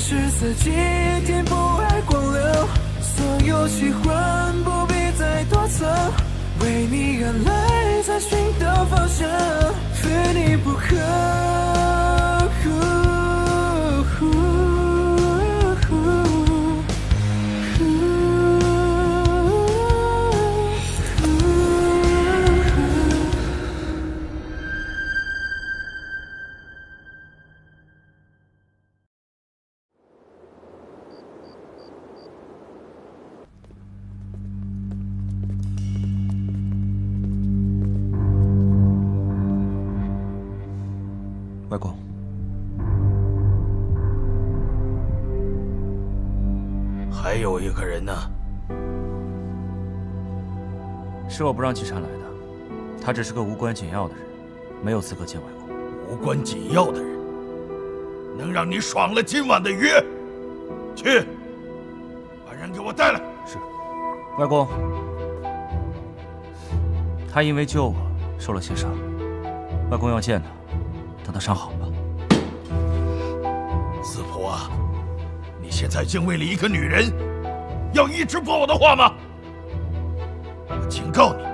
是四季，天不爱光流，所有喜欢不必再多藏，为你而来，才寻找方向，非你不可。外公，还有一个人呢，是我不让季山来的。他只是个无关紧要的人，没有资格见外公。无关紧要的人，能让你爽了今晚的约？去，把人给我带来。是，外公。他因为救我受了些伤，外公要见他。等他伤好吧。司仆啊，你现在竟为了一个女人，要一直驳我的话吗？我警告你，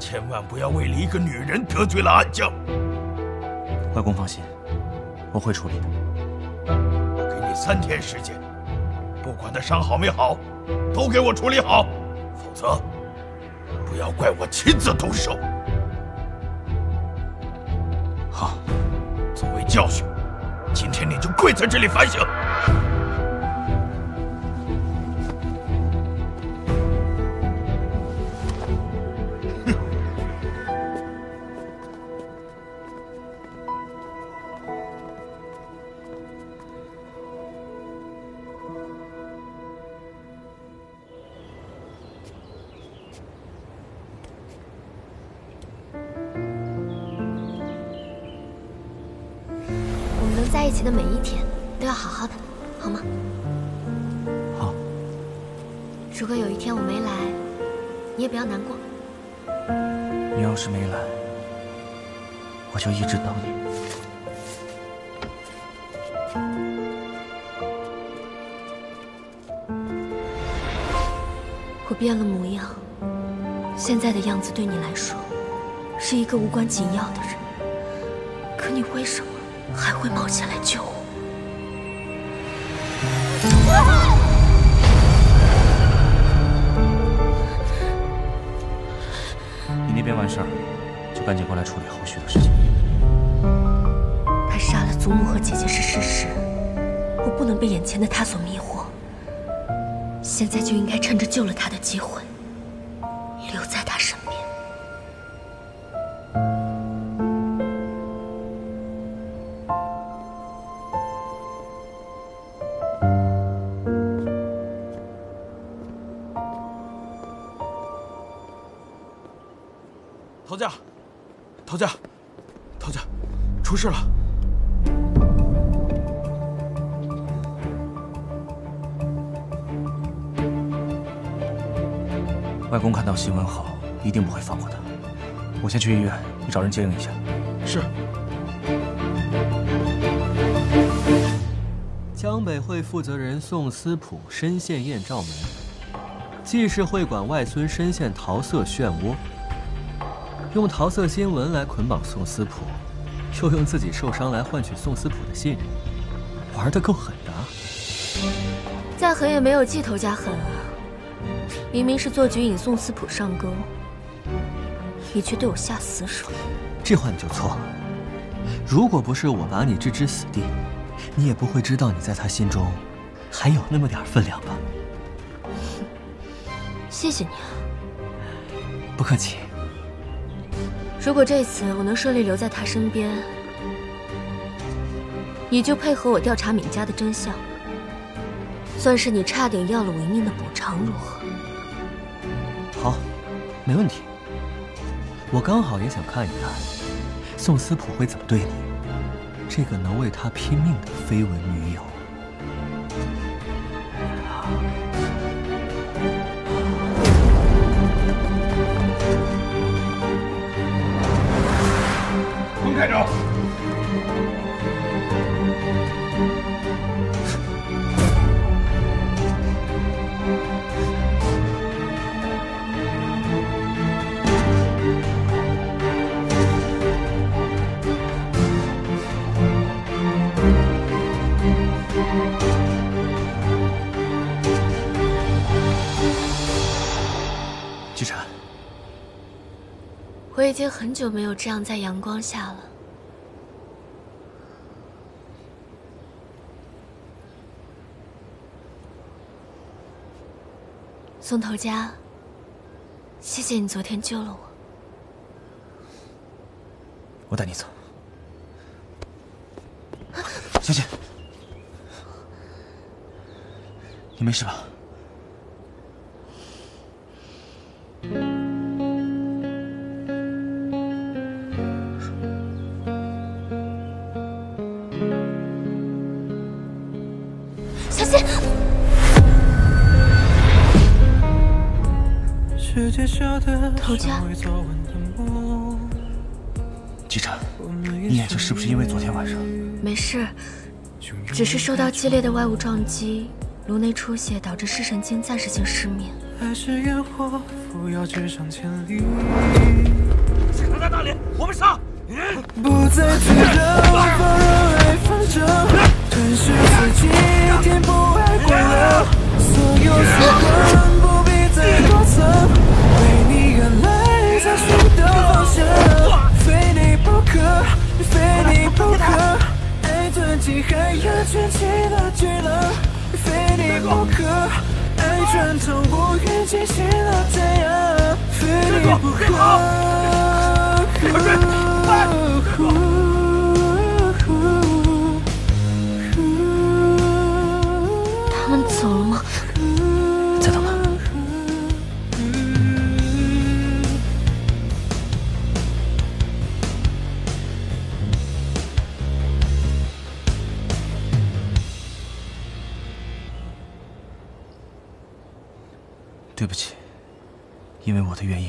千万不要为了一个女人得罪了暗将。外公放心，我会处理的。我给你三天时间，不管他伤好没好，都给我处理好，否则不要怪我亲自动手。教训，今天你就跪在这里反省。的每一天都要好好的，好吗？好。如果有一天我没来，你也不要难过。你要是没来，我就一直等你。我变了模样，现在的样子对你来说是一个无关紧要的人，可你为什么？还会冒险来救我？你那边完事儿，就赶紧过来处理后续的事情。他杀了祖母和姐姐是事实，我不能被眼前的他所迷惑。现在就应该趁着救了他的机会，陶家，陶家，出事了！外公看到新闻后，一定不会放过他。我先去医院，你找人接应一下。是。江北会负责人宋思普深陷艳照门，既是会馆外孙深陷桃色漩涡。用桃色新闻来捆绑宋思普，又用自己受伤来换取宋思普的信任，玩的够狠的。再狠也没有季头家狠啊！明明是做局引宋思普上钩，你却对我下死手。这话你就错了。如果不是我把你置之死地，你也不会知道你在他心中还有那么点分量吧？谢谢你啊。不客气。如果这次我能顺利留在他身边，你就配合我调查闵家的真相，算是你差点要了我一命的补偿，如何？好，没问题。我刚好也想看一看宋思普会怎么对你，这个能为他拼命的绯闻女友。开着。我已经很久没有这样在阳光下了。宋头家，谢谢你昨天救了我。我带你走。小姐，你没事吧？你眼睛是不是因为昨天晚上？没事，只是受到激烈的外物撞击，颅内出血导致视神经暂时性失明。还是烟火扶摇直上千里。卡在那里，我们上！不再爱纷争，吞噬自己，填补爱光流。所有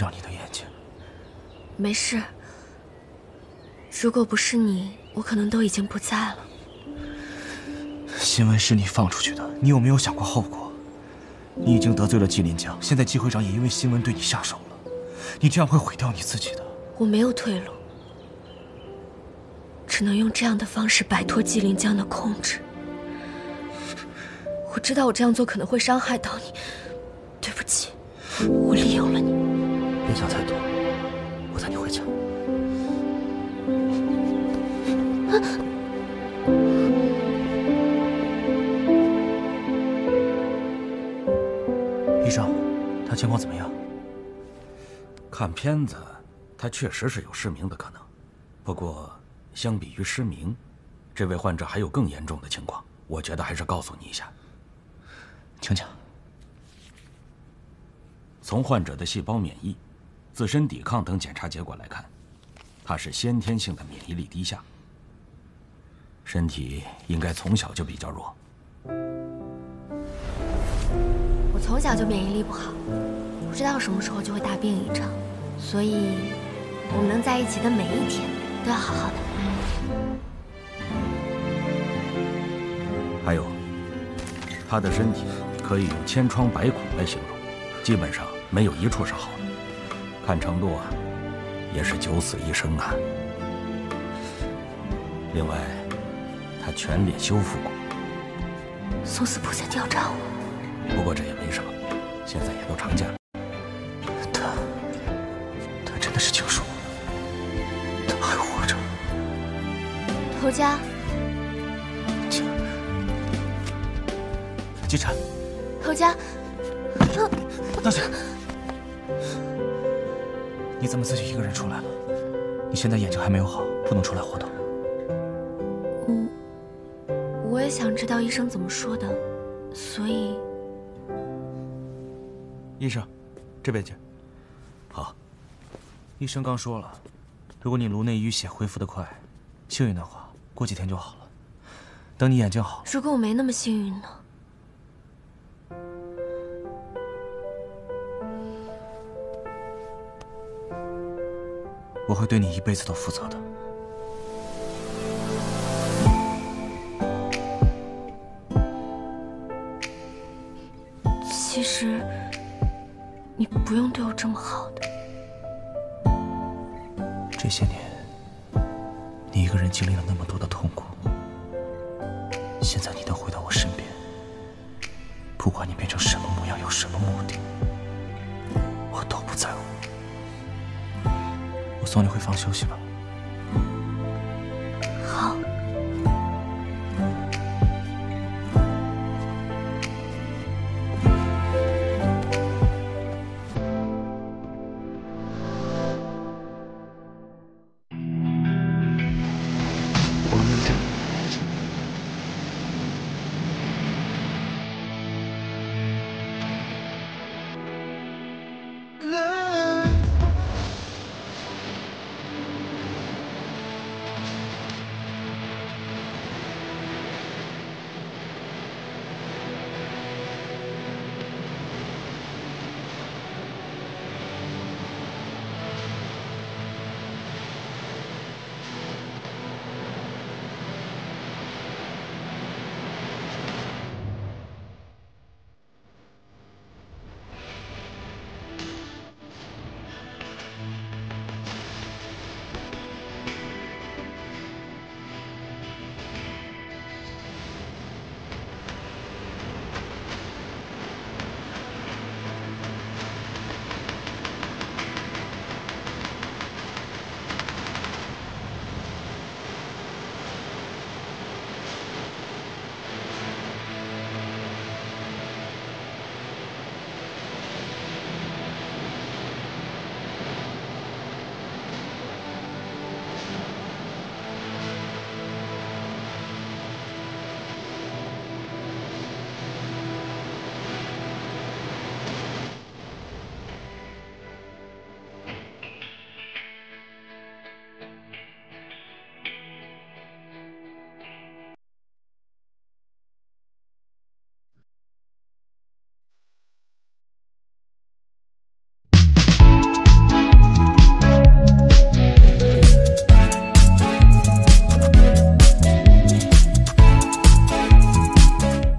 为我的原因让你的眼睛。没事。如果不是你，我可能都已经不在了。新闻是你放出去的，你有没有想过后果？你已经得罪了纪林江，现在季会长也因为新闻对你下手了，你这样会毁掉你自己的。我没有退路，只能用这样的方式摆脱纪林江的控制。我知道我这样做可能会伤害到你，对不起，我利用了你。别想太多，我带你回家。医生，他情况怎么样？看片子，他确实是有失明的可能。不过，相比于失明，这位患者还有更严重的情况。我觉得还是告诉你一下。请讲。从患者的细胞免疫、自身抵抗等检查结果来看，他是先天性的免疫力低下。身体应该从小就比较弱。我从小就免疫力不好，不知道什么时候就会大病一场，所以我们能在一起的每一天都要好好的。还有，他的身体可以用千疮百孔来形容，基本上没有一处是好的，看程度啊，也是九死一生啊。另外。他全脸修复过。宋司普在调查我，不过这也没什么，现在也都常见了。他，他真的是救赎我，他还活着。侯家，季，季晨，侯家，大姐，你怎么自己一个人出来了？你现在眼睛还没有好，不能出来活动。我也想知道医生怎么说的，所以。医生，这边请。好。医生刚说了，如果你颅内淤血恢复的快，幸运的话，过几天就好了。等你眼睛好。如果我没那么幸运呢？我会对你一辈子都负责的。其实，你不用对我这么好的。这些年，你一个人经历了那么多的痛苦，现在你能回到我身边，不管你变成什么模样，有什么目的，我都不在乎。送你回房休息吧。